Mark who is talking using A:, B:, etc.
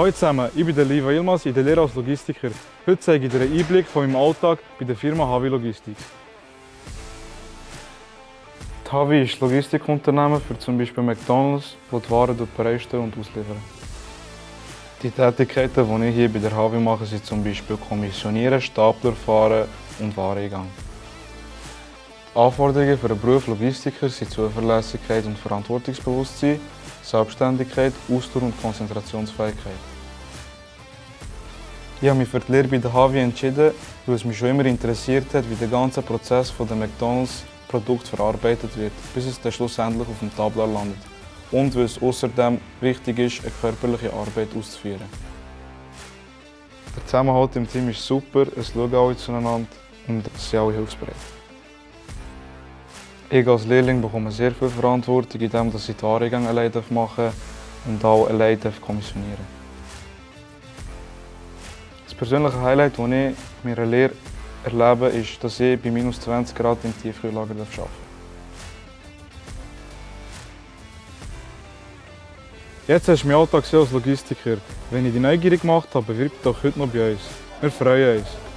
A: Hallo zusammen, ich bin der Liva Ilmas, ich Lehre als Logistiker. Heute zeige ich dir einen Einblick von meinem Alltag bei der Firma Havi Logistik. Die Havi ist Logistikunternehmen für zum Beispiel McDonalds, wo die Waren bereisten und ausliefern. Die Tätigkeiten, die ich hier bei der Havi mache, sind zum Beispiel Kommissionieren, Stapler fahren und Wareneingang. Die Anforderungen für den Beruf Logistiker sind Zuverlässigkeit und Verantwortungsbewusstsein, Selbstständigkeit, Ausdauer und Konzentrationsfähigkeit. Ich habe mich für die Lehre bei der Havi entschieden, weil es mich schon immer interessiert hat, wie der ganze Prozess von dem McDonalds Produkt verarbeitet wird, bis es dann schlussendlich auf dem Tablar landet. Und weil es außerdem wichtig ist, eine körperliche Arbeit auszuführen. Der Zusammenhalt im Team ist super, es schauen alle zueinander und es sind alle hilfsbereit. Ich als Lehrling bekomme sehr viel Verantwortung, indem ich die Warengang allein machen und auch allein kommissionieren Das persönliche Highlight, das ich in meiner Lehre erlebe, ist, dass ich bei minus 20 Grad im Tiefkühllager arbeiten darf. Jetzt hast du meinen Alltag als Logistiker. Wenn ich dich neugierig gemacht habe, bewirb dich doch heute noch bei uns. Wir freuen uns.